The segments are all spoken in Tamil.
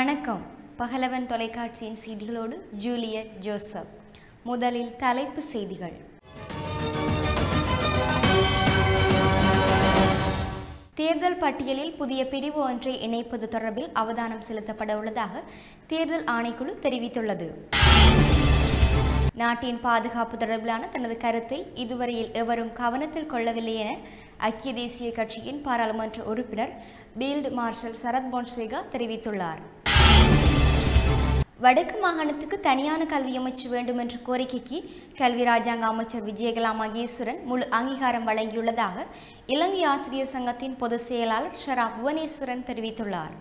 வணக்கம். பகலவன் தொலைக்காட்சியின் செய்திகளோடு ஜூலியட் ஜோசப். முதலில் தலைப்பு செய்திகள். தேர்தல் பட்டியலில் புதிய பிரிவு ஒன்றை இணைப்பது தொடர்பில் அவதானம் செலுத்தப்பட உள்ளதாக தேர்தல் ஆணைக்குழு தெரிவித்துள்ளது. நாட்டின் பாதுகாப்பு தொடர்பிலான தனது கருத்தை இதுவரையில் எவரும் கவனத்தில் கொள்ளவில்லை என ஐக்கிய தேசிய கட்சியின் பாராளுமன்ற உறுப்பினர் பீல்டு மார்ஷல் சரத் பொன்சேகா தெரிவித்துள்ளார். வடக்கு மாகாணத்துக்கு தனியான கல்வி அமைச்சு வேண்டும் என்ற கோரிக்கைக்கு கல்வி ராஜாங்க அமைச்சர் விஜயகலா மகேஸ்வரன் முழு அங்கீகாரம் வழங்கியுள்ளதாக இலங்கை ஆசிரியர் சங்கத்தின் பொதுச் செயலாளர் ஷரா புவனேஸ்வரன் தெரிவித்துள்ளார்.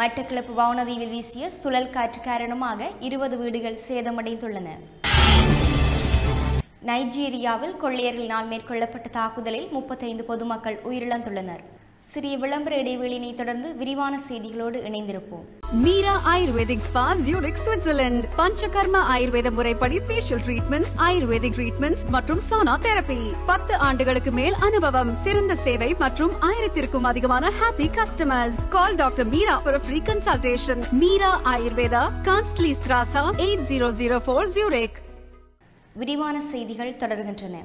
மட்டக்களப்பு வவுனதீவில் வீசிய சுழல் காற்று காரணமாக இருபது வீடுகள் சேதமடைந்துள்ளன. நைஜீரியாவில் கொள்ளையர்களினால் மேற்கொள்ளப்பட்ட தாக்குதலில் முப்பத்தைந்து பொதுமக்கள் உயிரிழந்துள்ளனர். சிறிய விளம்பர இடைவெளியினை தொடர்ந்து விரிவான செய்திகளோடு இணைந்திருப்போம். Meera ayurvedic spa Zurich Switzerland panchakarma ayurveda முறைப்படி ஃபேஷியல் ட்ரீட்மெண்ட்ஸ் ஆயுர்வேதிக் ட்ரீட்மெண்ட்ஸ் மற்றும் சோனா தெரப்பி பத்து ஆண்டுகளுக்கு மேல் அனுபவம் சிறந்த சேவை மற்றும் ஆயிரத்திற்கும் அதிகமான happy customers call doctor Meera for free consultation Meera Ayurveda கான்ஸ்ட்லி ஸ்ட்ராசா eight zero zero four Zurich விரிவான செய்திகள் தொடர்கின்றன.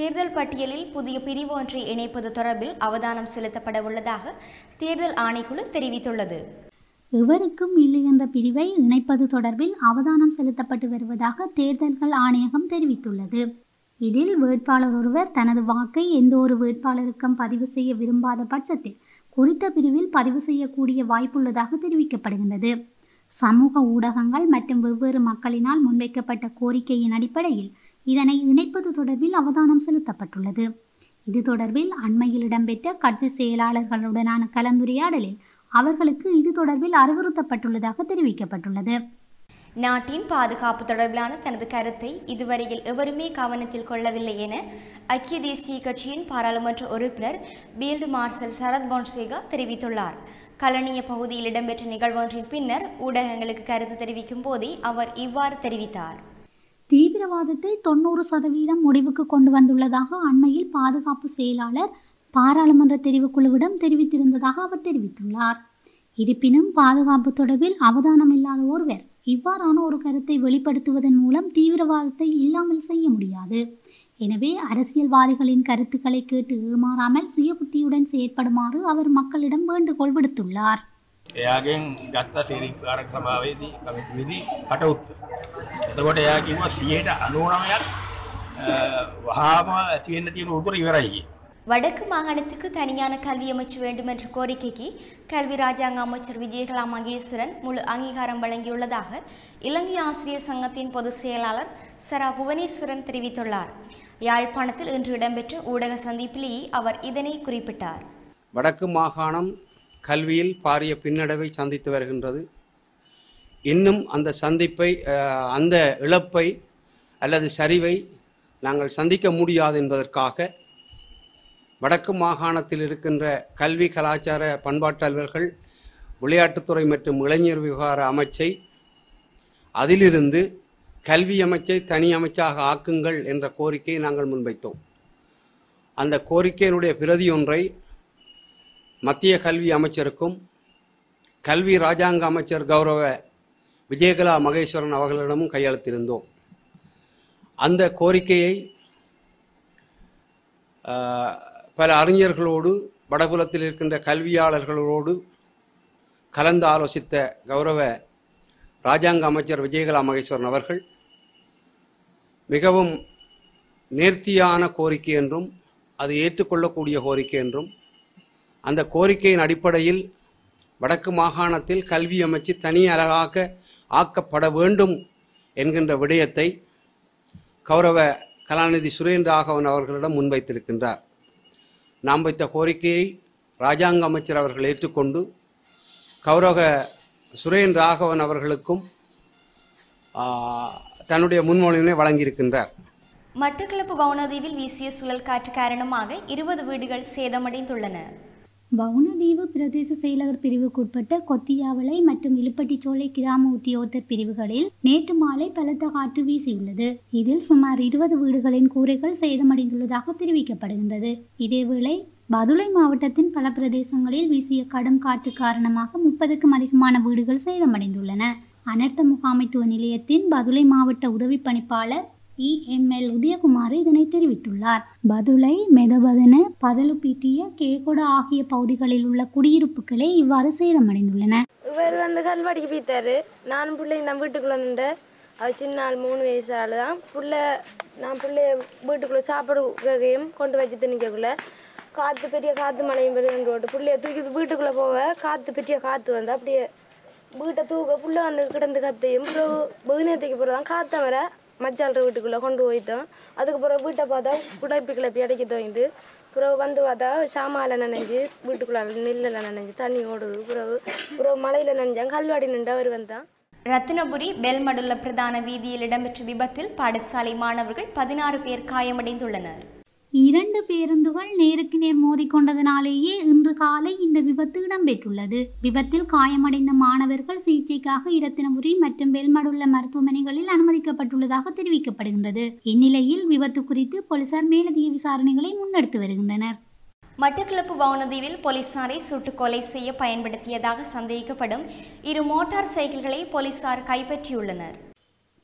தேர்தல் பட்டியலில் புதிய பிரிவு ஒன்றை இணைப்பது தொடர்பில் அவதானம் செலுத்தப்பட உள்ளதாக தேர்தல் ஆணைக்குழு தெரிவித்துள்ளது. எவருக்கும் இல்லை என்ற பிரிவை இணைப்பது தொடர்பில் அவதானம் செலுத்தப்பட்டு வருவதாக தேர்தல்கள் ஆணையகம் தெரிவித்துள்ளது. இதில் வேட்பாளர் ஒருவர் தனது வாக்கை எந்த ஒரு வேட்பாளருக்கும் பதிவு செய்ய விரும்பாத பட்சத்தில் குறித்த பிரிவில் பதிவு செய்யக்கூடிய வாய்ப்புள்ளதாக தெரிவிக்கப்படுகின்றது. சமூக ஊடகங்கள் மற்றும் வெவ்வேறு மக்களினால் முன்வைக்கப்பட்ட கோரிக்கையின் அடிப்படையில் இதனை இணைப்பது தொடர்பில் அவதானம் செலுத்தப்பட்டுள்ளது. இது தொடர்பில் அண்மையில் இடம்பெற்ற கட்சி செயலாளர்களுடனான கலந்துரையாடலில் அவர்களுக்கு இது தொடர்பில் அறிவுறுத்தப்பட்டுள்ளதாக தெரிவிக்கப்பட்டுள்ளது. நாட்டின் பாதுகாப்பு தொடர்பிலான தனது கருத்தை இதுவரையில் எவருமே கவனத்தில் கொள்ளவில்லை என ஐக்கிய தேசிய கட்சியின் பாராளுமன்ற உறுப்பினர் பீல்டு மார்ஷல் சரத் பொன்சேகா தெரிவித்துள்ளார். கலனிய பகுதியில் இடம்பெற்ற நிகழ்வொன்றின் பின்னர் ஊடகங்களுக்கு கருத்து தெரிவிக்கும் போதே அவர் இவ்வாறு தெரிவித்தார். தீவிரவாதத்தை தொண்ணூறு சதவீதம் முடிவுக்கு கொண்டு வந்துள்ளதாக அண்மையில் பாதுகாப்பு செயலாளர் பாராளுமன்ற தெரிவுக்குழுவிடம் தெரிவித்திருந்ததாக அவர் தெரிவித்துள்ளார். இருப்பினும் பாதுகாப்பு தொடர்பில் அவதானம் இல்லாத ஒருவர் இவ்வாறான ஒரு கருத்தை வெளிப்படுத்துவதன் மூலம் தீவிரவாதத்தை இல்லாமல் செய்ய முடியாது. எனவே அரசியல்வாதிகளின் கருத்துக்களை கேட்டு ஏமாறாமல் சுயபுத்தியுடன் செயற்படுமாறு அவர் மக்களிடம் வேண்டுகோள் விடுத்துள்ளார். එයාගෙන් ගත්ත තෙරිකාර ක්‍රමාවේදී කමිතුවේදී කට උත්ත. එතකොට එයා කිව්වා සියයට අනුනමයක් වහාම ඇතිවෙන්න තියෙන උතුර ඉවරයි. வடக்கு மாகாணத்துக்கு தனியான கல்வி அமைச்சு வேண்டும் என்ற கோரிக்கைக்கு கல்வி ராஜாங்க அமைச்சர் விஜயகலா மகேஸ்வரன் முழு அங்கீகாரம் வழங்கியுள்ளதாக இலங்கை ஆசிரியர் சங்கத்தின் பொதுச் செயலாளர் சரா புவனேஸ்வரன் தெரிவித்துள்ளார் யாழ்ப்பாணத்தில் இன்று இடம்பெற்ற ஊடக சந்திப்பிலேயே அவர் இதனை குறிப்பிட்டார் வடக்கு மாகாணம் கல்வியில் பாரிய பின்னடைவை சந்தித்து வருகின்றது. இன்னும் அந்த சந்திப்பை அந்த இழப்பை அல்லது சரிவை நாங்கள் சந்திக்க முடியாது என்பதற்காக வடக்கு மாகாணத்தில் இருக்கின்ற கல்வி கலாச்சார பண்பாட்டு விளையாட்டுத்துறை மற்றும் இளைஞர் விவகார அமைச்சை அதிலிருந்து கல்வி அமைச்சை தனி அமைச்சாக ஆக்குங்கள் என்ற கோரிக்கையை நாங்கள் முன்வைத்தோம். அந்த கோரிக்கையினுடைய பிரதி ஒன்றை மத்திய கல்வி அமைச்சருக்கும் கல்வி ராஜாங்க அமைச்சர் கௌரவ விஜயகலா மகேஸ்வரன் அவர்களிடமும் கையெழுத்திருந்தோம் அந்த கோரிக்கையை பல அறிஞர்களோடு வடபுலத்தில் இருக்கின்ற கல்வியாளர்களோடு கலந்து ஆலோசித்த கௌரவ ராஜாங்க அமைச்சர் விஜயகலா மகேஸ்வரன் அவர்கள் மிகவும் நேர்த்தியான கோரிக்கை என்றும் அது ஏற்றுக்கொள்ளக்கூடிய கோரிக்கை என்றும் அந்த கோரிக்கையின் அடிப்படையில் வடக்கு மாகாணத்தில் கல்வி அமைச்சு தனி அழகாக ஆக்கப்பட வேண்டும் என்கின்ற விடயத்தை கௌரவ கலாநிதி சுரேந்திர ராகவன் அவர்களிடம் முன்வைத்திருக்கின்றார். நாம் வைத்த கோரிக்கையை ராஜாங்க அமைச்சர் அவர்கள் ஏற்றுக்கொண்டு கௌரவ சுரேந்திர ராகவன் அவர்களுக்கும் தன்னுடைய முன்மொழிவினை வழங்கியிருக்கின்றார். மட்டக்களப்பு வவுனதீவில் வீசிய சுழல் காற்று காரணமாக இருபது வீடுகள் சேதமடைந்துள்ளன. வவுனதீவு பிரதேச செயலகர் பிரிவுக்குட்பட்ட கொத்தியாவளை மற்றும் இலுப்பட்டிச்சோலை கிராம உத்தியோகத்தர் பிரிவுகளில் நேற்று மாலை பலத்த காற்று வீசியுள்ளது. இதில் சுமார் இருபது வீடுகளின் கூரைகள் சேதமடைந்துள்ளதாக தெரிவிக்கப்படுகின்றது. இதேவேளை பதுளை மாவட்டத்தின் பல பிரதேசங்களில் வீசிய கடும் காற்று காரணமாக முப்பதுக்கும் அதிகமான வீடுகள் சேதமடைந்துள்ளன. அனர்த்த முகாமைத்துவ நிலையத்தின் பதுளை மாவட்ட உதவி பணிப்பாளர் இஎம்எல் உதயகுமார் இதனை தெரிவித்துள்ளார். பதுளை மெதபதன பதலுப்பீட்டிய கேகொட ஆகிய பகுதிகளில் உள்ள குடியிருப்புகளே இவ்வாறு சேதமடைந்துள்ளன. இவர் வந்து கல்வாடிக்கு போய்த்தாரு நான் பிள்ளை தான் வீட்டுக்குள்ளே நின்று அவர் சின்ன ஆள் மூணு வயசு ஆள் தான் புள்ள நான் பிள்ளைய வீட்டுக்குள்ளே சாப்பாடு கேக்கையும் கொண்டு வச்சு திணிக்கக்குள்ள காற்று பெரிய காற்று மழையும் பெருகுன்னு ஓட்டு பிள்ளைய தூக்கி வீட்டுக்குள்ளே போக காற்று பெரிய காற்று வந்து அப்படியே வீட்டை தூக்க புள்ள வந்து கிடந்து கத்தையும் பிறகு பகுனேத்துக்கு பிறகு தான் காற்றை வர மச்சாள்ற வீட்டுக்குள்ளே கொண்டு போய்த்தோம் அதுக்கப்புறம் வீட்டை பார்த்தா குடைப்பு கிளப்பி அடைக்க தோய்ந்து பிறகு வந்து பார்த்தா சாமால நனைஞ்சு வீட்டுக்குள்ள நெல்லில் நனைஞ்சு தண்ணி ஓடுது. பிறகு பிறகு மலையில் நனைஞ்சாங்க கல்வாடி நின்று அவர் வந்தான். ரத்தினபுரி பெல்மடுள்ள பிரதான வீதியில் இடம்பெற்ற விபத்தில் பாடசாலை மாணவர்கள் பதினாறு பேர் காயமடைந்துள்ளனர். இரண்டு பேருந்துகள் நேருக்கு நேர் மோதிக்கொண்டதனாலேயே இன்று காலை இந்த விபத்து இடம்பெற்றுள்ளது. விபத்தில் காயமடைந்த மாணவர்கள் சிகிச்சைக்காக இரத்தினபுரி மற்றும் பெல்மடுள்ள மருத்துவமனைகளில் அனுமதிக்கப்பட்டுள்ளதாக தெரிவிக்கப்படுகின்றது. இந்நிலையில் விபத்து குறித்து போலீசார் மேலதிக விசாரணைகளை முன்னெடுத்து வருகின்றனர். மட்டக்களப்பு வவுனதீவில் போலீசாரை சுட்டுக் கொலை செய்ய பயன்படுத்தியதாக சந்தேகிக்கப்படும் இரு மோட்டார் சைக்கிள்களை போலீசார் கைப்பற்றியுள்ளனர்.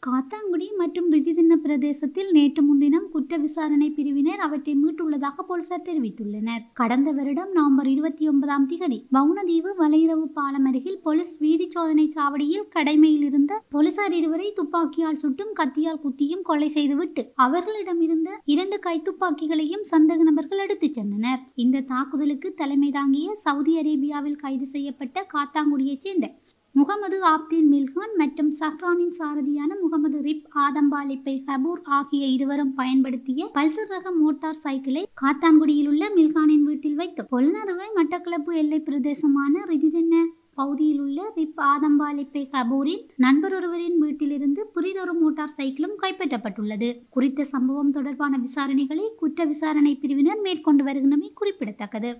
காத்தாங்குடி மற்றும் ரிதிதின்ன பிரதேசத்தில் நேற்று முன்தினம் குற்ற விசாரணை பிரிவினர் அவற்றை மீட்டுள்ளதாக போலீசார் தெரிவித்துள்ளனர். கடந்த வருடம் நவம்பர் இருபத்தி ஒன்பதாம் திகதி வவுனதீவு வலையிரவு பாலம் அருகில் போலீஸ் வீதி சோதனை சாவடியில் கடமையில் இருந்த போலீசார் இருவரை துப்பாக்கியால் சுட்டும் கத்தியால் குத்தியும் கொலை செய்துவிட்டு அவர்களிடமிருந்த இரண்டு கைத்துப்பாக்கிகளையும் சந்தக நபர்கள் எடுத்துச் சென்றனர். இந்த தாக்குதலுக்கு தலைமை தாங்கிய சவுதி அரேபியாவில் கைது செய்யப்பட்ட காத்தாங்குடியைச் சேர்ந்த முகமது ஆப்தீன் மில்கான் மற்றும் சஹ்ரானின் சாரதியான முகமது ரிப் ஆதம்பாலிப்பை ஹபூர் ஆகிய இருவரும் பயன்படுத்திய பல்சர் ரக மோட்டார் சைக்கிளை காத்தான்குடியில் உள்ள மில்கானின் வீட்டில் வைத்து பொல்நறுவை மட்டக்களப்பு எல்லை பிரதேசமான ரிதிதென்ன பகுதியில் உள்ள ரிப் ஆதம்பாலிப்பை கபூரின் நண்பர் ஒருவரின் வீட்டிலிருந்து புரிதொரு மோட்டார் சைக்கிளும் கைப்பற்றப்பட்டுள்ளது. குறித்த சம்பவம் தொடர்பான விசாரணைகளை குற்ற விசாரணை பிரிவினர் மேற்கொண்டு வருகின்றமை குறிப்பிடத்தக்கது.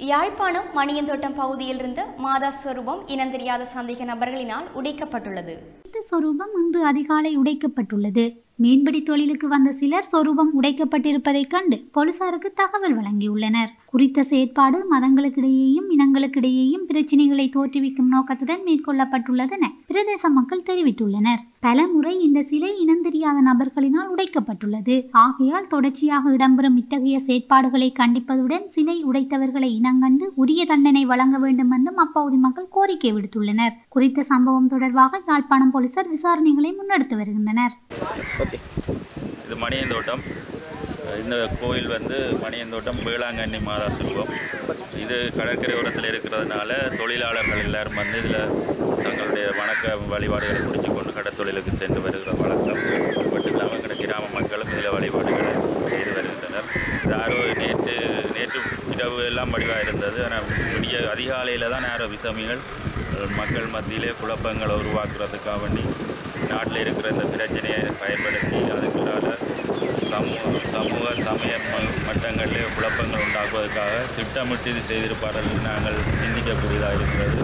யாழ்ப்பாணம் மணியந்தோட்டம் பகுதியில் இருந்த மாதா ஸ்வரூபம் இனந்தெரியாத சந்தேக நபர்களினால் உடைக்கப்பட்டுள்ளது. இந்த சொரூபம் இன்று அதிகாலை உடைக்கப்பட்டுள்ளது. மீன்பிடி தொழிலுக்கு வந்த சிலர் சொரூபம் உடைக்கப்பட்டிருப்பதைக் கண்டு போலீசாருக்கு தகவல் வழங்கியுள்ளனர். குறித்த செயற்பாடு மதங்களுக்கிடையேயும் இனங்களுக்கிடையேயும் பிரச்சினைகளை தோற்றுவிக்கும் நோக்கத்துடன் மேற்கொள்ளப்பட்டுள்ளதென பிரதேச மக்கள் தெரிவித்துள்ளனர். பல முறை இந்த சிலை இனந்தெரியாத நபர்களினால் உடைக்கப்பட்டுள்ளது. ஆகையால் தொடர்ச்சியாக இடம்பெறும் இத்தகைய செயற்பாடுகளை கண்டிப்பதுடன் சிலை உடைத்தவர்களை இனங்கண்டு உரிய தண்டனை வழங்க வேண்டும் என்றும் அப்பகுதி மக்கள் கோரிக்கை விடுத்துள்ளனர். குறித்த சம்பவம் தொடர்பாக யாழ்ப்பாணம் போலீசார் விசாரணைகளை முன்னெடுத்து வருகின்றனர். இது மணியந்தோட்டம். இந்த கோயில் வந்து மணியந்தோட்டம் வேளாங்கண்ணி மாதா சுருவம் இது கடற்கரை ஓரத்தில் இருக்கிறதுனால தொழிலாளர்கள் எல்லாரும் வந்து இதில் தங்களுடைய வணக்க வழிபாடுகளை முடிச்சு கொண்டு கடற்தொழிலுக்கு சென்று வருகிற வழக்கம். மட்டும் இல்லாமல் எங்கள் கிராம மக்களும் இதில் வழிபாடுகளை செய்து வருகின்றனர். யாரோ நேற்று நேற்று இரவு எல்லாம் வடிவாக இருந்தது. ஆனால் விடிய அதிகாலையில் தான் யாரோ விசமிகள். மக்கள் மத்தியிலே குழப்பங்களை உருவாக்குறதுக்காக வேண்டி நாட்டில் இருக்கிற இந்த பிரச்சனையை பயன்படுத்தி அதுக்குள்ளால் சமூக சமூக சமய ம- மட்டங்களிலே குழப்பங்கள் உண்டாக்குவதற்காக திட்டமிட்டு இது செய்திருப்பார்கள் என்று நாங்கள் சிந்திக்கக்கூடியதாக இருக்கிறது.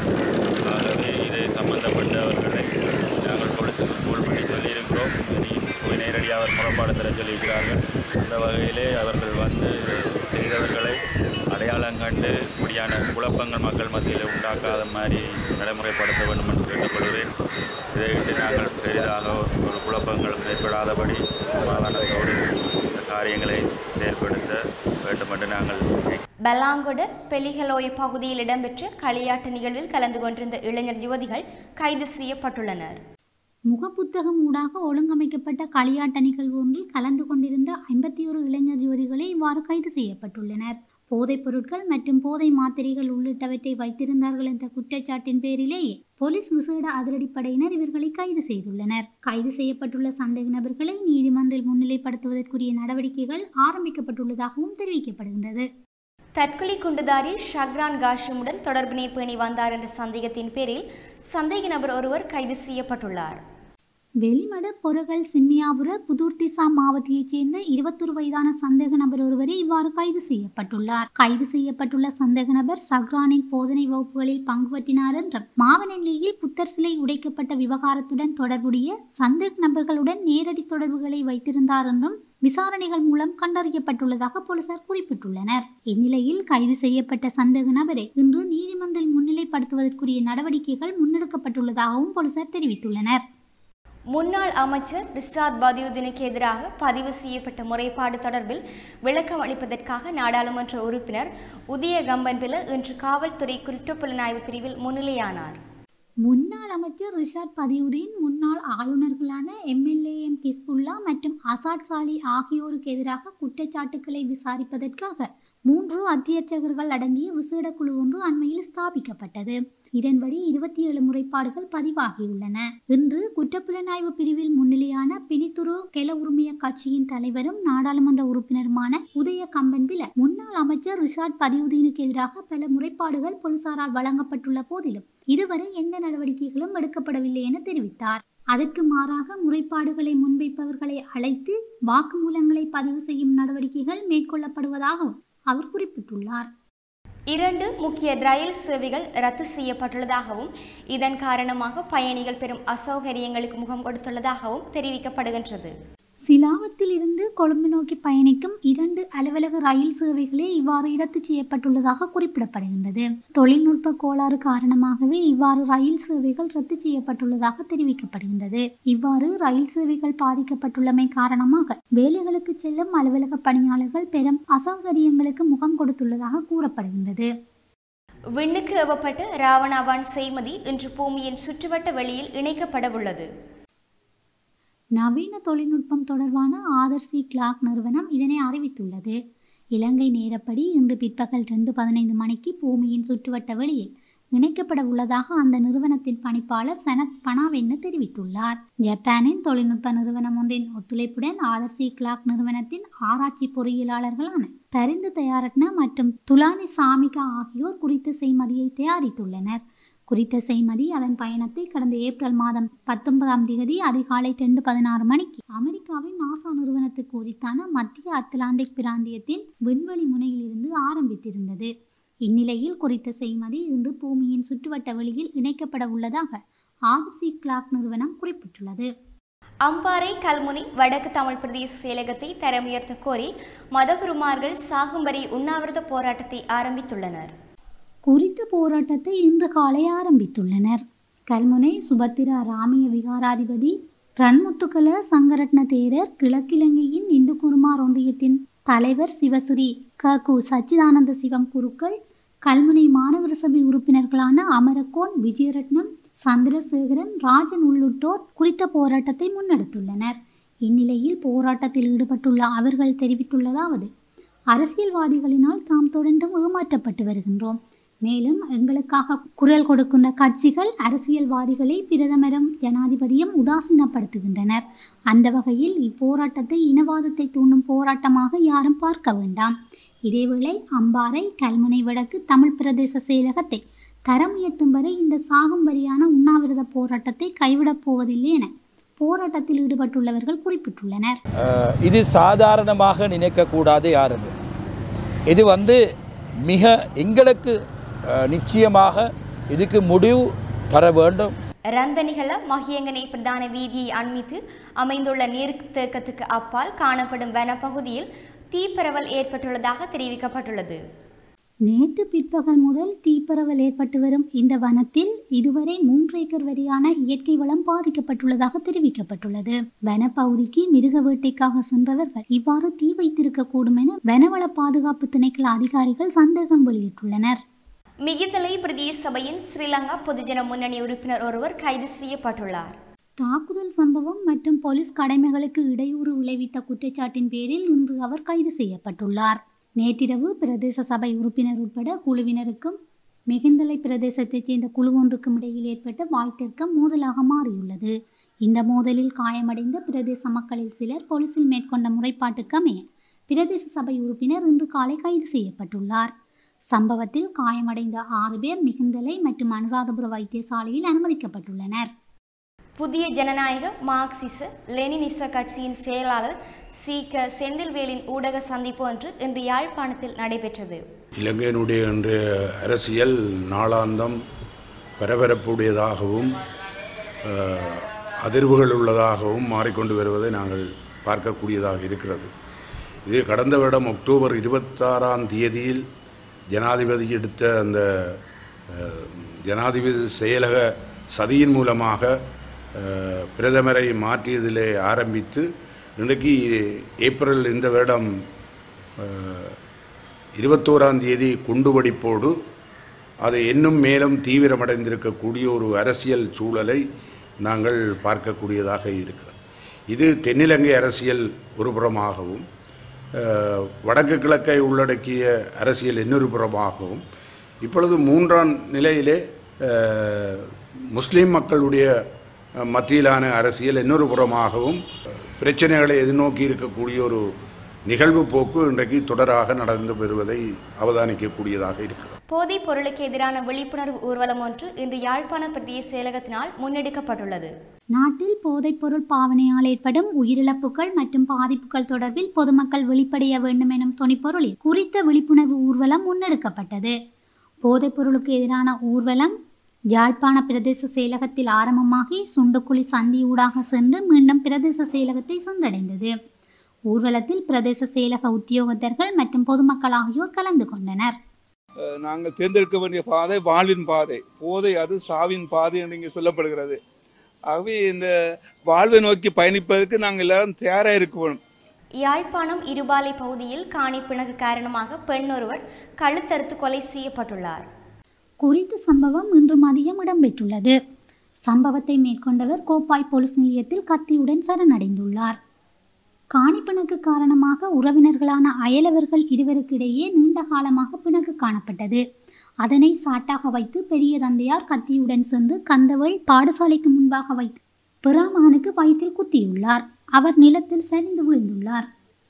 ஆகவே இதை சம்பந்தப்பட்டவர்களை நாங்கள் போலீஸுக்கு கூல் பண்ணி சொல்லியிருக்கிறோம். இனி போய் நேரடியாக அவர் முறைப்பாடு தர சொல்லியிருக்கிறார்கள். அந்த வகையிலே அவர்கள் வந்து செய்தவர்களை அடையாளம் கண்டு இப்படியான குழப்பங்கள் மக்கள் மத்தியில் உண்டாக்காத மாதிரி நடைமுறைப்படுத்த வேண்டும் என்று கேட்டுக்கொள்கிறேன். இதையிட்டு நாங்கள் பெரிதாக ஒரு குழப்பங்கள் ஏற்படாதபடி சமாதானத்தோடு காரியங்களை செயல்படுத்த வேண்டும் என்று நாங்கள் பல்லாங்கொடு பெலிகலோய பகுதியில் இடம்பெற்ற களியாட்டு நிகழ்வில் கலந்து கொண்டிருந்த இளைஞர் யுவதிகள் கைது செய்யப்பட்டுள்ளனர். முகப்புத்தகம் ஊடாக ஒழுங்கமைக்கப்பட்ட களியாட்ட நிகழ்வு ஒன்றில் கலந்து கொண்டிருந்த ஐம்பத்தி ஒரு இளைஞர் யுவதிகளே இவ்வாறு கைது செய்யப்பட்டுள்ளனர். போதைப் பொருட்கள் மற்றும் போதை மாத்திரைகள் உள்ளிட்டவற்றை வைத்திருந்தார்கள் என்ற குற்றச்சாட்டின் பேரிலேயே போலீஸ் விசேட அதிரடிப்படையினர் இவர்களை கைது செய்துள்ளனர். கைது செய்யப்பட்டுள்ள சந்தேக நபர்களை நீதிமன்றில் முன்னிலைப்படுத்துவதற்குரிய நடவடிக்கைகள் ஆரம்பிக்கப்பட்டுள்ளதாகவும் தெரிவிக்கப்படுகின்றது. தற்கொலை குண்டுதாரி ஷக்ரான் காஷிமுடன் தொடர்பினை பேணி வந்தார் என்ற சந்தேகத்தின் பேரில் சந்தேக நபர் ஒருவர் கைது செய்யப்பட்டுள்ளார். வெளிமட பொருகல் சிம்மியாபுர புதூர்திசா மாவட்டத்தைச் சேர்ந்த இருபத்தொரு வயதான சந்தேக நபர் ஒருவரே இவ்வாறு கைது செய்யப்பட்டுள்ளார். கைது செய்யப்பட்டுள்ள சந்தேக நபர் சக்ரானின் போதனை வகுப்புகளில் பங்குபற்றினார் என்றும் புத்தர் சிலை உடைக்கப்பட்ட விவகாரத்துடன் தொடர்புடைய சந்தேக நபர்களுடன் நேரடி தொடர்புகளை வைத்திருந்தார் என்றும் விசாரணைகள் மூலம் கண்டறியப்பட்டுள்ளதாக போலீசார் குறிப்பிட்டுள்ளனர். இந்நிலையில் கைது செய்யப்பட்ட சந்தேக நபரை இன்று நீதிமன்றில் முன்னிலைப்படுத்துவதற்குரிய நடவடிக்கைகள் முன்னெடுக்கப்பட்டுள்ளதாகவும் போலீசார் தெரிவித்துள்ளனர். முன்னாள் அமைச்சர் ரிஷாத் பதியுதீனுக்கு எதிராக பதிவு செய்யப்பட்ட முறைப்பாடு தொடர்பில் விளக்கம் அளிப்பதற்காக நாடாளுமன்ற உறுப்பினர் உதய கம்பன்பில இன்று காவல்துறை குற்றப்புலனாய்வு பிரிவில் முன்னிலையானார். முன்னாள் அமைச்சர் ரிஷாட் பதியுதீன் முன்னாள் ஆளுநர்களான எம்எல்ஏ எம் கிஸ்புல்லா மற்றும் அசாத் சாலி ஆகியோருக்கு எதிராக குற்றச்சாட்டுக்களை விசாரிப்பதற்காக மூன்று அத்தியட்சகர்கள் அடங்கிய விசேட குழு ஒன்று அண்மையில் ஸ்தாபிக்கப்பட்டது. இதன்படி இருபத்தி ஏழு முறைப்பாடுகள் பதிவாகியுள்ளன. இன்று குற்றப்புலனாய்வு பிரிவில் முன்னிலையான பிணித்துரு கெல உரிமைய கட்சியின் தலைவரும் நாடாளுமன்ற உறுப்பினருமான உதய கம்பன்பில முன்னாள் அமைச்சர் ரிஷாட் பதியுதீனுக்கு எதிராக பல முறைப்பாடுகள் போலீசாரால் வழங்கப்பட்டுள்ள போதிலும் இதுவரை எந்த நடவடிக்கைகளும் எடுக்கப்படவில்லை என தெரிவித்தார். அதற்கு மாறாக முறைப்பாடுகளை முன்வைப்பவர்களை அழைத்து வாக்குமூலங்களை பதிவு செய்யும் நடவடிக்கைகள் மேற்கொள்ளப்படுவதாகவும் அவர் குறிப்பிட்டுள்ளார். இரண்டு முக்கிய ரயில் சேவைகள் ரத்து செய்யப்பட்டுள்ளதாகவும் இதன் காரணமாக பயணிகள் பெரும் அசௌகரியங்களுக்கு முகம் கொடுத்துள்ளதாகவும் தெரிவிக்கப்படுகின்றது. சிலாவத்தில் இருந்து கொழும்பு நோக்கி பயணிக்கும் இரண்டு அலுவலக ரயில் சேவைகளே இவ்வாறு ரத்து செய்யப்பட்டுள்ளதாக குறிப்பிடப்படுகின்றது. தொழில்நுட்ப கோளாறு காரணமாகவே இவ்வாறு ரயில் சேவைகள் ரத்து செய்யப்பட்டுள்ளதாக தெரிவிக்கப்படுகின்றது. இவ்வாறு ரயில் சேவைகள் பாதிக்கப்பட்டுள்ளமை காரணமாக வேலைகளுக்கு செல்லும் அலுவலக பணியாளர்கள் பெரும் அசௌகரியங்களுக்கு முகம் கொடுத்துள்ளதாக கூறப்படுகின்றது. விண்ணுக்கு ஏவப்பட்ட ராவணாவான் செய்மதி இன்று பூமியின் சுற்றுவட்ட வெளியில் இணைக்கப்படவுள்ளது. நவீன தொழில்நுட்பம் தொடர்பான ஆதர்சி கிளாக் நிறுவனம் இதனை அறிவித்துள்ளது. இலங்கை நேரப்படி இன்று பிற்பகல் ரெண்டு பதினைந்து மணிக்கு பூமியின் சுற்றுவட்ட வெளியில் இணைக்கப்பட உள்ளதாக அந்த நிறுவனத்தின் பணிப்பாளர் சனத் பனாவென்னு தெரிவித்துள்ளார். ஜப்பானின் தொழில்நுட்ப நிறுவனம் ஒன்றின் ஒத்துழைப்புடன் ஆதர்சி கிளாக் நிறுவனத்தின் ஆராய்ச்சி பொறியியலாளர்களான தரிந்து தயாரட்ன மற்றும் துலானி சாமிகா ஆகியோர் குறித்த செய்மதியை தயாரித்துள்ளனர். குறித்த செய்மதி அதன் பயணத்தை கடந்த ஏப்ரல் மாதம் பத்தொன்பதாம் தேதி அதிகாலை ரெண்டு பதினாறு மணிக்கு அமெரிக்காவின் நாசா நிறுவனத்துக்கு உரித்தான மத்திய அத்லாந்திக் பிராந்தியத்தின் விண்வெளி முனையிலிருந்து ஆரம்பித்திருந்தது. இந்நிலையில் குறித்த செய்மதி இன்று பூமியின் சுற்றுவட்ட வெளியில் இணைக்கப்பட உள்ளதாக ஆர்சி கிளாக் நிறுவனம் குறிப்பிட்டுள்ளது. அம்பாறை கல்முனை வடக்கு தமிழ் பிரதேச செயலகத்தை தரமுயர்த்த கோரி மதகுருமார்கள் சாகும்பரி உண்ணாவிரத போராட்டத்தை ஆரம்பித்துள்ளனர். குறித்த போராட்டத்தை இன்று காலை ஆரம்பித்துள்ளனர். கல்முனை சுபத்திரா ராமிய விகாராதிபதி ரன்முத்துக்கல சங்கரட்ன தேரர் கிழக்கிழங்கையின் இந்து குருமார் ஒன்றியத்தின் தலைவர் சிவஸ்ரீ க. கு. சச்சிதானந்த சிவம் குருக்கள் கல்முனை மாநகர சபை உறுப்பினர்களான அமரகோன் விஜயரட்னம் சந்திரசேகரன் ராஜன் உள்ளிட்டோர் குறித்த போராட்டத்தை முன்னெடுத்துள்ளனர். இந்நிலையில் போராட்டத்தில் ஈடுபட்டுள்ள அவர்கள் தெரிவித்துள்ளதாவது அரசியல்வாதிகளினால் தாம் தொடர்ந்தும் ஏமாற்றப்பட்டு வருகின்றோம். மேலும் எங்களுக்காக குரல் கொடுக்கின்ற கட்சிகள் அரசியல்வாதிகளை பிரதமரும் ஜனாதிபதியும் உதாசீனப்படுத்துகின்றனர். அந்த வகையில் இப்போராட்டத்தை இனவாதத்தை தூண்டும் போராட்டமாக யாரும் பார்க்க வேண்டாம். இதேவேளை அம்பாறை கல்முனை வடக்கு தமிழ் பிரதேச செயலகத்தை தரம் உயர்த்தும் வரை இந்த சாகும் வரியான உண்ணாவிரத போராட்டத்தை கைவிடப் போவதில்லை என போராட்டத்தில் ஈடுபட்டுள்ளவர்கள் குறிப்பிட்டுள்ளனர். இது சாதாரணமாக நினைக்கக்கூடாது யாருமே. இது வந்து மிக எங்களுக்கு நிச்சயமாக இதுக்கு முடிவு தர வேண்டும். ரந்தனிகள மகியங்கனை பிரதான வீதியை அண்மித்து அமைந்துள்ள நீர்த்தேக்கத்துக்கு அப்பால் காணப்படும் வனப்பகுதியில் தீப்பரவல் ஏற்பட்டுள்ளதாக தெரிவிக்கப்பட்டுள்ளது. நேற்று பிற்பகல் முதல் தீப்பரவல் ஏற்பட்டு வரும் இந்த வனத்தில் இதுவரை மூன்று ஏக்கர் வரையான இயற்கை வளம் பாதிக்கப்பட்டுள்ளதாக தெரிவிக்கப்பட்டுள்ளது. வனப்பகுதிக்கு மிருக வேட்டைக்காக சென்றவர்கள் இவ்வாறு தீ வைத்திருக்கக்கூடும் என வனவள பாதுகாப்பு திணைக்கள அதிகாரிகள் சந்தேகம் வெளியிட்டுள்ளனர். மிகிதலை பிரதேச சபையின் ஸ்ரீலங்கா பொதுஜன முன்னணி உறுப்பினர் ஒருவர் கைது செய்யப்பட்டுள்ளார். தாக்குதல் சம்பவம் மற்றும் போலீஸ் கடமைகளுக்கு இடையூறு விளைவித்த குற்றச்சாட்டின் பேரில் இன்று அவர் கைது செய்யப்பட்டுள்ளார். நேற்றிரவு பிரதேச சபை உறுப்பினர் உட்பட குழுவினருக்கும் மிகுந்தலை பிரதேசத்தைச் சேர்ந்த குழு ஒன்றுக்கும் இடையில் ஏற்பட்ட வாய்த்திருக்கம் மோதலாக மாறியுள்ளது. இந்த மோதலில் காயமடைந்த பிரதேச மக்களில் சிலர் போலீசில் மேற்கொண்ட முறைப்பாட்டுக்கமே பிரதேச சபை உறுப்பினர் இன்று காலை கைது செய்யப்பட்டுள்ளார். சம்பவத்தில் காயமடைந்த ஆறு பேர் மிகுந்தலை மற்றும் அனுராதபுர வைத்தியசாலையில் அனுமதிக்கப்பட்டுள்ளனர். புதிய ஜனநாயக மார்க்சிச லெனினிச கட்சியின் செயலாளர் சி. க. செந்தில்வேலின் ஊடக சந்திப்பு ஒன்று இன்று யாழ்ப்பாணத்தில் நடைபெற்றது. இலங்கையினுடைய இன்றைய அரசியல் நாளாந்தம் பரபரப்புடையதாகவும் அதிர்வுகள் உள்ளதாகவும் மாறிக்கொண்டு வருவதை நாங்கள் பார்க்கக்கூடியதாக இருக்கிறது. இது கடந்த வருடம் அக்டோபர் இருபத்தாறாம் தேதியில் ஜனாதிபதி எடுத்த அந்த ஜனாதிபதி செயலக சதியின் மூலமாக பிரதமரை மாற்றியதிலே ஆரம்பித்து இன்றைக்கு ஏப்ரல் இந்த வருடம் இருபத்தோராம் தேதி குண்டுவெடிப்போடு அது இன்னும் மேலும் தீவிரமடைந்திருக்கக்கூடிய ஒரு அரசியல் சூழலை நாங்கள் பார்க்கக்கூடியதாக இருக்கிறது. இது தென்னிலங்கை அரசியல் ஒரு புறமாகவும் வடக்கு கிழக்கை உள்ளடக்கிய அரசியல் இன்னொரு புறமாகவும் இப்பொழுது மூன்றாம் நிலையிலே முஸ்லீம் மக்களுடைய மத்தியிலான அரசியல் இன்னொரு புறமாகவும் பிரச்சனைகளை எதிர்நோக்கி இருக்கக்கூடிய ஒரு நிகழ்வு போக்கு இன்றைக்கு தொடராக நடந்து வருவதை அவதானிக்கக்கூடியதாக இருக்கிறது. போதைப் பொருளுக்கு எதிரான விழிப்புணர்வு ஊர்வலம் ஒன்று இன்று யாழ்ப்பாண பிரதேச செயலகத்தினால் முன்னெடுக்கப்பட்டுள்ளது. நாட்டில் போதைப்பொருள் பாவனையால் ஏற்படும் உயிரிழப்புகள் மற்றும் பாதிப்புகள் தொடர்பில் பொதுமக்கள் வெளிப்படைய வேண்டும் எனும் துணிப்பொருளில் குறித்த விழிப்புணர்வு ஊர்வலம் முன்னெடுக்கப்பட்டது. போதைப்பொருளுக்கு எதிரான ஊர்வலம் யாழ்ப்பாண பிரதேச செயலகத்தில் ஆரம்பமாகி சுண்டுக்குழி சந்தியூடாக சென்று மீண்டும் பிரதேச செயலகத்தை சென்றடைந்தது. ஊர்வலத்தில் பிரதேச செயலக உத்தியோகத்தர்கள் மற்றும் பொதுமக்கள் ஆகியோர் கலந்து கொண்டனர். நாங்கள் தேர்ந்தெடுக்க வேண்டிய பாதை வாழ்வின் பாதை. போதை அது சாவின் பாதை என்று இங்கே சொல்லப்படுகிறது. ஆகவே இந்த வாழ்வை நோக்கி பயணிப்பதற்கு நாங்கள் எல்லாரும் தயாராக இருக்கணும் யாழ்ப்பாணம் இருபாலை பகுதியில் காணி பிணக்கு காரணமாக பெண் ஒருவர் கழுத்தறுத்து கொலை செய்யப்பட்டுள்ளார். குறித்த சம்பவம் இன்று மதியம் இடம்பெற்றுள்ளது. சம்பவத்தை மேற்கொண்டவர் கோப்பாய் போலீஸ் நிலையத்தில் கத்தியுடன் சரணடைந்துள்ளார். காணி பிணக்கு காரணமாக உறவினர்களான அயலவர்கள் இருவருக்கிடையே நீண்ட காலமாக பிணக்கு காணப்பட்டது. அதனை சாட்டாக வைத்து பெரிய தந்தையார் கத்தியுடன் சென்று கந்தவள் பாடசாலைக்கு முன்பாக வைத்து பிராமகனுக்கு வயிற்றில் குத்தியுள்ளார். அவர் நிலத்தில் சரிந்து விழுந்துள்ளார்.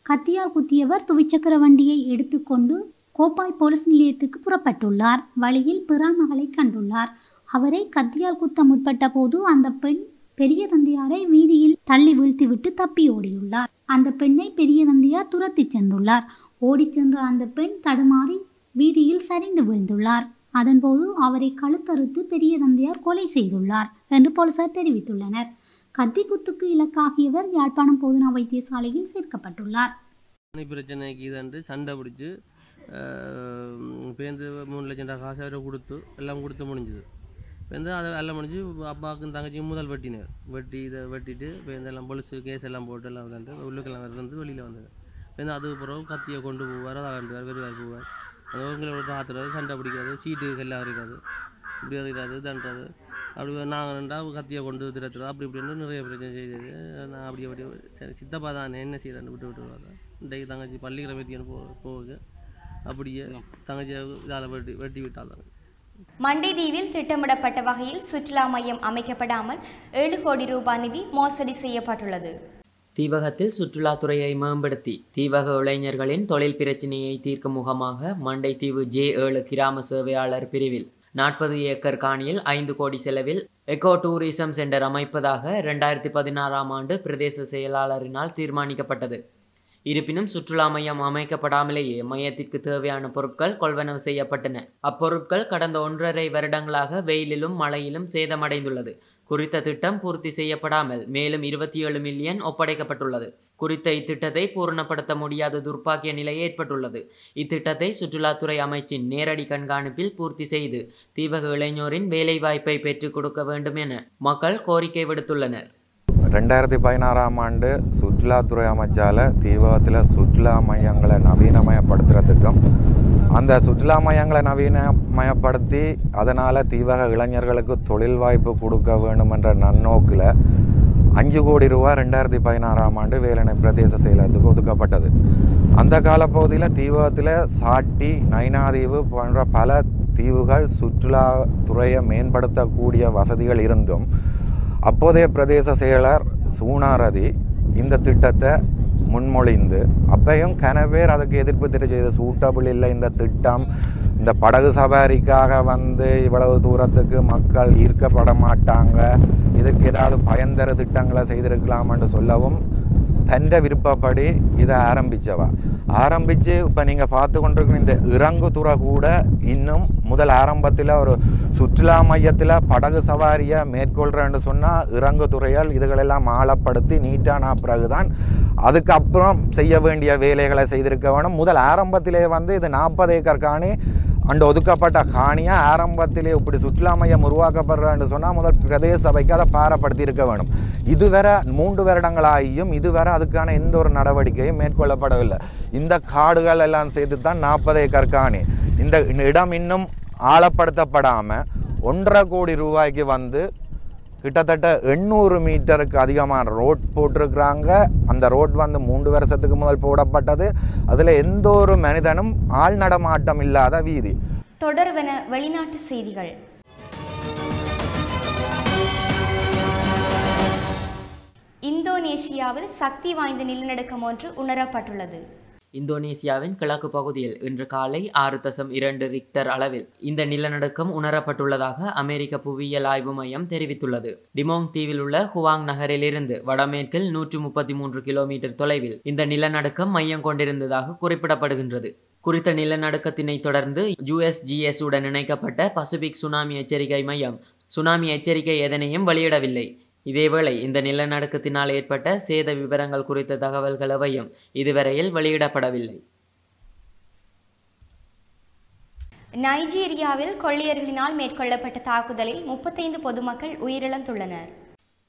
கத்தியால் குத்தியவர் துவிச்சக்கர வண்டியை எடுத்துக்கொண்டு கோப்பாய் போலீஸ் நிலையத்துக்கு புறப்பட்டுள்ளார். வழியில் பிறாமகளை கண்டுள்ளார். அவரை கத்தியால் குத்த முற்பட்ட போது அந்த பெண் பெரிய தந்தையாரை வீதியில் தள்ளி வீழ்த்திவிட்டு தப்பி ஓடியுள்ளார். அந்த பெண்ணை பெரிய தந்தையார் துரத்திச் சென்றுள்ளார். ஓடிச் சென்ற அந்த பெண் தடுமாறி வீதியில் சரிந்து விழுந்துள்ளார். அதன்போது அவரை கழுத்தறுத்து பெரிய தந்தையார் கொலை செய்துள்ளார் என்று போலீசார் தெரிவித்துள்ளனர். கத்திக்குத்துக்கு இலக்காகியவர் யாழ்ப்பாணம் போதுனா வைத்தியசாலையில் சேர்க்கப்பட்டுள்ளார். பிரச்சனைக்கு இதன்று சண்டை பிடிச்சி பேருந்து மூணு லட்சம் காசு அவரை கொடுத்து எல்லாம் கொடுத்து முடிஞ்சது. பேருந்து அதை எல்லாம் முடிஞ்சு அப்பாவுக்கும் தங்கச்சியும் முதல் வெட்டினார். வெட்டி இதை வெட்டிட்டு பேருந்து எல்லாம் பொலிசு கேஸ் எல்லாம் போட்டு எல்லாம் விளாண்டு உள்ளுக்கெல்லாம் இருந்து வெளியில் வந்தது. பேருந்து அதுக்கு பிறகு கத்தியை கொண்டு போவார் அதை கண்டுவார் வெறுவார் போவார். அந்த உங்களோட ஆத்துறது சண்டை பிடிக்கிறது சீட்டு கல்ல அறிகிறது இப்படி அறிகிறது தண்டுறது அப்படி நாங்கள் ரெண்டா கத்தியை கொண்டு திரத்துறது அப்படி இப்படின்னு நிறைய பிரச்சனை செய்தது. நான் அப்படி அப்படி சரி சித்தப்பா தான் என்ன செய்யறேன்னு விட்டு விட்டுருவாங்க இன்றைக்கு தங்கச்சி பள்ளிக்கிற வெட்டின்னு போ போகுது. அப்படியே தங்கச்சியை இதால் வெட்டி வெட்டி மண்டை தீவில் திட்டமிடப்பட்ட வகையில் சுற்றுலா மையம் அமைக்கப்படாமல் ஏழு கோடி ரூபாய் நிதி மோசடி செய்யப்பட்டுள்ளது. தீவகத்தில் சுற்றுலாத்துறையை மேம்படுத்தி தீவக இளைஞர்களின் தொழில் பிரச்சினையை தீர்க்கும் முகமாக மண்டை தீவு ஜே ஏழு கிராம சேவையாளர் பிரிவில் நாற்பது ஏக்கர் காணியில் ஐந்து கோடி செலவில் எக்கோ டூரிசம் சென்டர் அமைப்பதாக இரண்டாயிரத்தி பதினாறாம் ஆண்டு பிரதேச செயலாளரினால் தீர்மானிக்கப்பட்டது. இருப்பினும் சுற்றுலா மையம் அமைக்கப்படாமலேயே மையத்திற்கு தேவையான பொருட்கள் கொள்வனவு செய்யப்பட்டன. அப்பொருட்கள் கடந்த ஒன்றரை வருடங்களாக வெயிலிலும் மழையிலும் சேதமடைந்துள்ளது. குறித்த திட்டம் பூர்த்தி செய்யப்படாமல் மேலும் இருபத்தி ஏழு மில்லியன் ஒப்படைக்கப்பட்டுள்ளது. குறித்த இத்திட்டத்தை பூரணப்படுத்த முடியாத துர்ப்பாக்கிய நிலை ஏற்பட்டுள்ளது. இத்திட்டத்தை சுற்றுலாத்துறை அமைச்சின் நேரடி கண்காணிப்பில் பூர்த்தி செய்து தீவக இளைஞரின் வேலைவாய்ப்பை பெற்றுக் கொடுக்க வேண்டும் என மக்கள் கோரிக்கை விடுத்துள்ளனர். ரெண்டாயிரத்தி பதினாறாம் ஆண்டு சுற்றுலாத்துறை அமைச்சால் தீபகத்தில் சுற்றுலா மையங்களை நவீனமயப்படுத்துறதுக்கும் அந்த சுற்றுலா மையங்களை நவீனமயப்படுத்தி அதனால் தீவக இளைஞர்களுக்கு தொழில் வாய்ப்பு கொடுக்க வேண்டும் என்ற நன்னோக்கில் அஞ்சு கோடி ரூபா ரெண்டாயிரத்தி பதினாறாம் ஆண்டு வேலனை பிரதேச செயலகத்துக்கு ஒதுக்கப்பட்டது. அந்த காலப்பகுதியில் தீவகத்தில் சாட்டி நைனாதீவு போன்ற பல தீவுகள் சுற்றுலாத்துறையை மேம்படுத்தக்கூடிய வசதிகள் இருந்தும் அப்போதைய பிரதேச செயலர் சூனாரதி இந்த திட்டத்தை முன்மொழிந்து அப்பையும் கனவேர் அதுக்கு எதிர்ப்பு தெரிவிச்சு இது சூட்டபிள் இல்லை இந்த திட்டம். இந்த படகு சவாரிக்காக வந்து இவ்வளவு தூரத்துக்கு மக்கள் ஈர்க்கப்பட மாட்டாங்க. இதுக்கு ஏதாவது பயன்தர திட்டங்களை செய்திருக்கலாம்னு சொல்லவும் தண்ட விருப்பப்படி இதை ஆரம்பித்தவா ஆரம்பித்து இப்போ நீங்கள் பார்த்து கொண்டிருக்கிற இந்த இறங்குதுறை கூட இன்னும் முதல் ஆரம்பத்தில் ஒரு சுற்றுலா மையத்தில் படகு சவாரியை மேற்கொள்கிறேன்னு சொன்னால் இறங்குதுறையால் இதுகளெல்லாம் ஆழப்படுத்தி நீட்டான பிறகுதான் அதுக்கப்புறம் செய்ய வேண்டிய வேலைகளை செய்திருக்க வேணும் முதல் ஆரம்பத்திலே வந்து இது நாற்பது ஏக்கர் காணி அண்டு ஒதுக்கப்பட்ட காணியை ஆரம்பத்திலே இப்படி சுற்றுலா மையம் உருவாக்கப்படுறான்னு சொன்னால் முதல் பிரதேச சபைக்கு அதை பாரப்படுத்தி இருக்க வேணும். இதுவரை மூன்று வருடங்களாகியும் இதுவரை அதுக்கான எந்த ஒரு நடவடிக்கையும் மேற்கொள்ளப்படவில்லை. இந்த காடுகள் எல்லாம் சேர்த்து தான் நாற்பது ஏக்கர் காணி. இந்த இடம் இன்னும் ஆழப்படுத்தப்படாமல் ஒன்றரை கோடி ரூபாய்க்கு வந்து கிட்டத்தட்ட எண்ணூறு மீட்டருக்கு அதிகமான ரோட் போட்டிருக்கிறாங்க. அந்த ரோட் வந்து மூன்று வருஷத்துக்கு முதல் போடப்பட்டது. அதில் எந்த ஒரு மனிதனும் ஆள் நடமாட்டம் இல்லாத வீதி. தொடர்வன வெளிநாட்டு செய்திகள். இந்தோனேஷியாவில் சக்தி வாய்ந்த நிலநடுக்கம் ஒன்று உணரப்பட்டுள்ளது. இந்தோனேசியாவின் கிழக்கு பகுதியில் இன்று காலை ஆறு தசம் இரண்டு ரிக்டர் அளவில் இந்த நிலநடுக்கம் உணரப்பட்டுள்ளதாக அமெரிக்க புவியியல் ஆய்வு மையம் தெரிவித்துள்ளது. டிமோங் தீவில் உள்ள ஹுவாங் நகரிலிருந்து வடமேற்கில் நூற்று முப்பத்தி மூன்று கிலோமீட்டர் தொலைவில் இந்த நிலநடுக்கம் மையம் கொண்டிருந்ததாக குறிப்பிடப்படுகின்றது. குறித்த நிலநடுக்கத்தினை தொடர்ந்து யுஎஸ்ஜிஎஸ் உடன் இணைக்கப்பட்ட பசிபிக் சுனாமி எச்சரிக்கை மையம் சுனாமி எச்சரிக்கை எதனையும் வெளியிடவில்லை. இதேவேளை இந்த நிலநடுக்கத்தினால் ஏற்பட்ட சேத விவரங்கள் குறித்த தகவல்கள் எவையும் இதுவரையில் வெளியிடப்படவில்லை. நைஜீரியாவில் கொள்ளையர்களினால் மேற்கொள்ளப்பட்ட தாக்குதலில் முப்பத்தைந்து பொதுமக்கள் உயிரிழந்துள்ளனர்.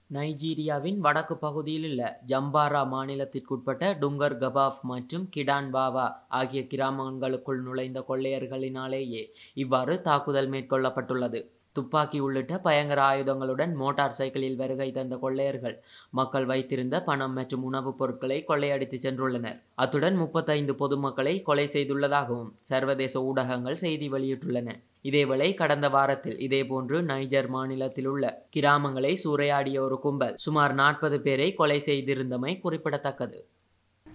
நைஜீரியாவின் வடக்கு பகுதியில் உள்ள ஜம்பாரா மாநிலத்திற்குட்பட்ட டுங்கர் கபாப் மற்றும் கிடான் பாவா ஆகிய கிராமங்களுக்குள் நுழைந்த கொள்ளையர்களினாலேயே இவ்வாறு தாக்குதல் மேற்கொள்ளப்பட்டுள்ளது. துப்பாக்கி உள்ளிட்ட பயங்கர ஆயுதங்களுடன் மோட்டார் சைக்கிளில் வருகை தந்த கொள்ளையர்கள். மக்கள் வைத்திருந்த பணம் மற்றும் உணவுப் பொருட்களை கொள்ளையடித்து சென்றுள்ளனர். அத்துடன் முப்பத்தைந்து பொதுமக்களை கொலை செய்துள்ளதாகவும் சர்வதேச ஊடகங்கள் செய்தி வெளியிட்டுள்ளன. இதேவேளை கடந்த வாரத்தில் இதேபோன்று நைஜர் மாநிலத்தில் உள்ள கிராமங்களை சூறையாடிய ஒரு கும்பல் சுமார் நாற்பது பேரை கொலை செய்திருந்தமை குறிப்பிடத்தக்கது.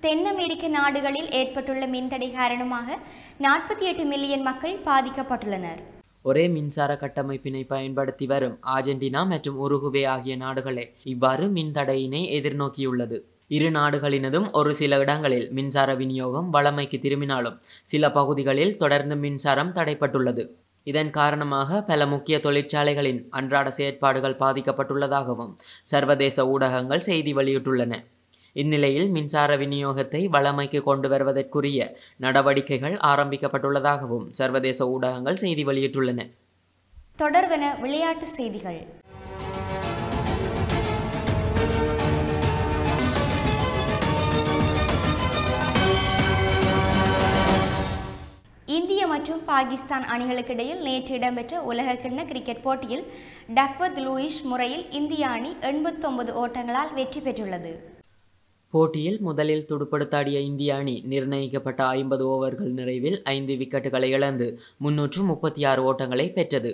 தென் அமெரிக்க நாடுகளில் ஏற்பட்டுள்ள மின்தடை காரணமாக நாற்பத்தி எட்டு மில்லியன் மக்கள் பாதிக்கப்பட்டுள்ளனர். ஒரே மின்சார கட்டமைப்பினை பயன்படுத்தி வரும் ஆர்ஜென்டினா மற்றும் உருகுவே ஆகிய நாடுகளே இவ்வாறு மின் தடையினை எதிர்நோக்கியுள்ளது. இரு நாடுகளினதும் ஒரு சில இடங்களில் மின்சார விநியோகம் வளமைக்கு திரும்பினாலும் சில பகுதிகளில் தொடர்ந்து மின்சாரம் தடைப்பட்டுள்ளது. இதன் காரணமாக பல முக்கிய தொழிற்சாலைகளின் அன்றாட செயற்பாடுகள் பாதிக்கப்பட்டுள்ளதாகவும் சர்வதேச ஊடகங்கள் செய்தி வெளியிட்டுள்ளன. இந்நிலையில் மின்சார விநியோகத்தை வளமைக்கு கொண்டு வருவதற்குரிய நடவடிக்கைகள் ஆரம்பிக்கப்பட்டுள்ளதாகவும் சர்வதேச ஊடகங்கள் செய்தி வெளியிட்டுள்ளன. தொடர்வன விளையாட்டு செய்திகள். இந்திய மற்றும் பாகிஸ்தான் அணிகளுக்கிடையில் நேற்று இடம்பெற்ற உலகக்கிண்ண கிரிக்கெட் போட்டியில் டக்வத் லூயிஷ் முறையில் இந்திய அணி எண்பத்தொன்பது ஓட்டங்களால் வெற்றி பெற்றுள்ளது. போட்டியில் முதலில் துடுப்படுத்தாடிய இந்திய அணி நிர்ணயிக்கப்பட்ட ஐம்பது ஓவர்கள் நிறைவில் ஐந்து விக்கெட்டுகளை இழந்து முன்னூற்று முப்பத்தி ஆறு ஓட்டங்களை பெற்றது.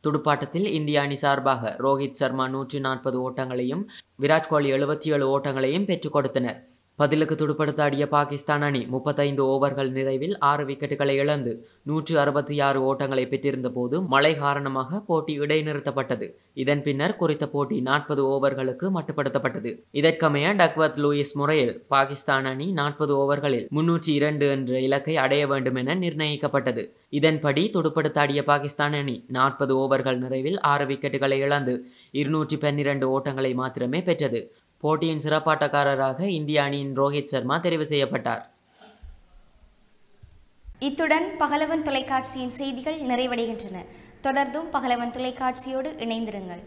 துடுப்பாட்டத்தில் இந்திய அணி சார்பாக ரோஹித் சர்மா நூற்றி நாற்பது ஓட்டங்களையும் விராட் கோலி எழுபத்தி ஏழு ஓட்டங்களையும் பெற்றுக் கொடுத்தனர். பதிலுக்கு துடுப்படுத்தாடிய பாகிஸ்தான் அணி முப்பத்தைந்து ஓவர்கள் நிறைவில் ஆறு விக்கெட்டுகளை இழந்து நூற்று அறுபத்தி ஆறு ஓட்டங்களை பெற்றிருந்த போது மழை காரணமாக போட்டி இடைநிறுத்தப்பட்டது. இதன் பின்னர் குறித்த போட்டி நாற்பது ஓவர்களுக்கு மட்டுப்படுத்தப்பட்டது. இதற்கமைய டக்வத் லூயிஸ் முறையில் பாகிஸ்தான் அணி நாற்பது ஓவர்களில் முன்னூற்றி இரண்டு என்ற இலக்கை அடைய வேண்டும் என நிர்ணயிக்கப்பட்டது. இதன்படி துடுப்படுத்தாடிய பாகிஸ்தான் அணி நாற்பது ஓவர்கள் நிறைவில் ஆறு விக்கெட்டுகளை இழந்து இருநூற்றி பன்னிரண்டு ஓட்டங்களை மாத்திரமே பெற்றது. போட்டியின் சிறப்பாட்டக்காரராக இந்திய அணியின் ரோஹித் சர்மா தெரிவு செய்யப்பட்டார். இத்துடன் பகலவன் தொலைக்காட்சியின் செய்திகள் நிறைவடைகின்றன. தொடர்ந்தும் பகலவன் தொலைக்காட்சியோடு இணைந்திருங்கள்.